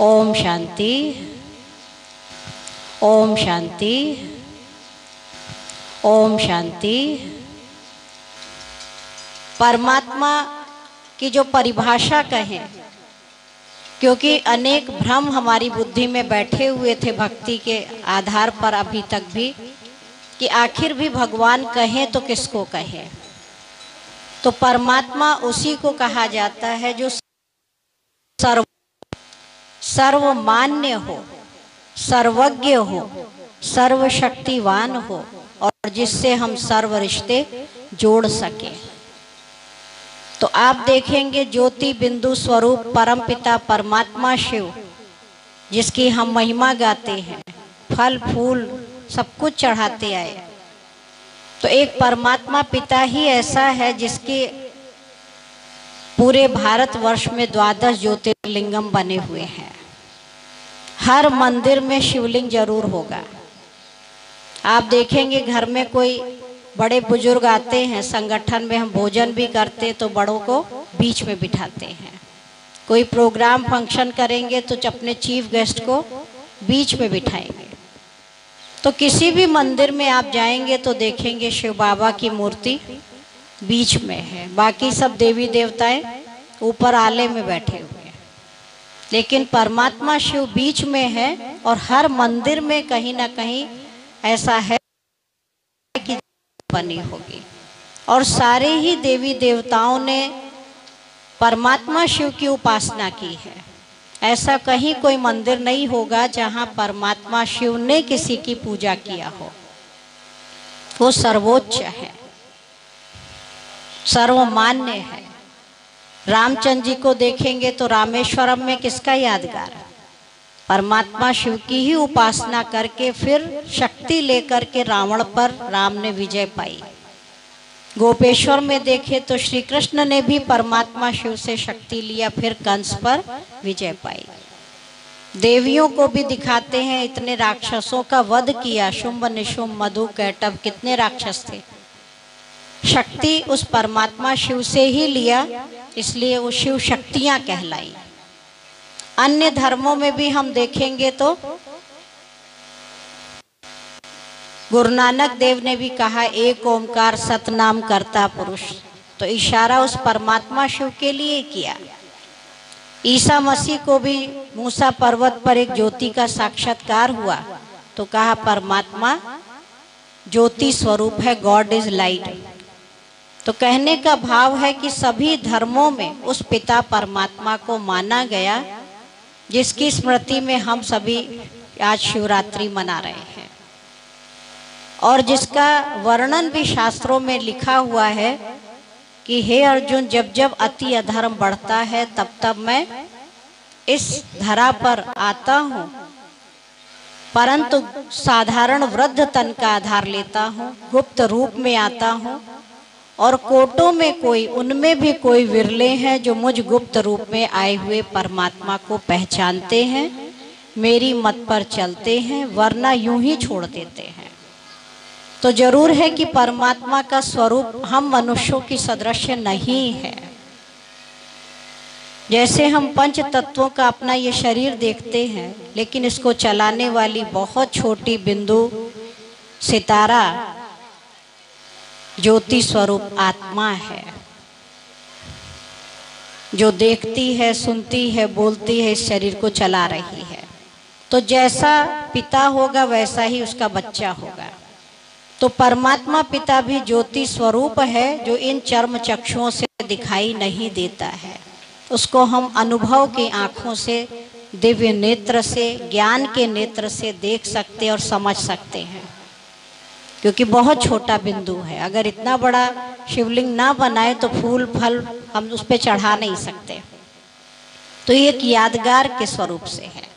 ओम शांति। ओम शांति। ओम शांति। परमात्मा की जो परिभाषा कहें, क्योंकि अनेक भ्रम हमारी बुद्धि में बैठे हुए थे भक्ति के आधार पर अभी तक भी, कि आखिर भी भगवान कहें तो किसको कहें? तो परमात्मा उसी को कहा जाता है जो सर्व सर्वमान्य हो, सर्वज्ञ हो, सर्वशक्तिवान हो, और जिससे हम सर्व रिश्ते जोड़ सके। तो आप देखेंगे ज्योति बिंदु स्वरूप परमपिता परमात्मा शिव, जिसकी हम महिमा गाते हैं, फल, फूल, सब कुछ चढ़ाते आए। तो एक परमात्मा पिता ही ऐसा है जिसके पूरे भारतवर्ष में द्वादश ज्योतिर्लिंगम बने हुए हैं। हर मंदिर में शिवलिंग ज़रूर होगा। आप देखेंगे घर में कोई बड़े बुज़ुर्ग आते हैं, संगठन में हम भोजन भी करते तो बड़ों को बीच में बिठाते हैं। कोई प्रोग्राम फ़ंक्शन करेंगे तो अपने चीफ गेस्ट को बीच में बिठाएँगे। तो किसी भी मंदिर में आप जाएँगे तो देखेंगे शिव बाबा की मूर्ति बीच में है। बाकी सब देवी देवताएँ ऊपर आले में बैठे हुए लेकिन परमात्मा शिव बीच में है और हर मंदिर में कहीं ना कहीं ऐसा है कि बनी होगी। और सारे ही देवी देवताओं ने परमात्मा शिव की उपासना की है। ऐसा कहीं कोई मंदिर नहीं होगा जहाँ परमात्मा शिव ने किसी की पूजा किया हो। वो सर्वोच्च है। सर्वमान्य है। रामचंद्र जी को देखेंगे तो रामेश्वरम में किसका यादगार है? परमात्मा शिव की ही उपासना करके फिर शक्ति लेकर के रावण पर राम ने विजय पाई। गोपेश्वर में देखे तो श्री कृष्ण ने भी परमात्मा शिव से शक्ति लिया, फिर कंस पर विजय पाई। देवियों को भी दिखाते हैं, इतने राक्षसों का वध किया, शुंभ निशुंभ मधु कैटव, कितने राक्षस थे। शक्ति उस परमात्मा शिव से ही लिया, इसलिए वो शिव शक्तियाँ कहलाई। अन्य धर्मों में भी हम देखेंगे तो गुरु नानक देव ने भी कहा, एक ओमकार सतनाम करता पुरुष। तो इशारा उस परमात्मा शिव के लिए किया। ईसा मसीह को भी मूसा पर्वत पर एक ज्योति का साक्षात्कार हुआ। तो कहा, परमात्मा, ज्योति स्वरूप है गॉड इज़ लाइट तो कहने का भाव है कि सभी धर्मों में उस पिता परमात्मा को माना गया, जिसकी स्मृति में हम सभी आज शिवरात्रि मना रहे हैं। और जिसका वर्णन भी शास्त्रों में लिखा हुआ है कि हे अर्जुन, जब जब अति अधर्म बढ़ता है, तब तब मैं इस धरा पर आता हूँ। परंतु साधारण वृद्ध तन का आधार लेता हूँ, गुप्त रूप में आता हूँ। और कोटों में कोई, उनमें भी कोई विरले हैं जो मुझ गुप्त रूप में आए हुए परमात्मा को पहचानते हैं, मेरी मत पर चलते हैं, वरना यूँ ही छोड़ देते हैं। तो ज़रूर है कि परमात्मा का स्वरूप हम मनुष्यों की सदृश नहीं है। जैसे हम पंच तत्वों का अपना ये शरीर देखते हैं, लेकिन इसको चलाने वाली बहुत छोटी बिंदु, सितारा ज्योति स्वरूप आत्मा है। जो देखती है, सुनती है, बोलती है, इस शरीर को चला रही है। तो जैसा पिता होगा, वैसा ही उसका बच्चा होगा। तो परमात्मा पिता भी ज्योति स्वरूप है, जो इन चर्म चक्षुओं से दिखाई नहीं देता है। उसको हम अनुभव की आँखों से, दिव्य नेत्र से, ज्ञान के नेत्र से देख सकते और समझ सकते हैं। क्योंकि बहुत छोटा बिंदु है। अगर इतना बड़ा शिवलिंग ना बनाए तो फूल, फल हम उस पर चढ़ा नहीं सकते। तो ये एक यादगार के स्वरूप से है।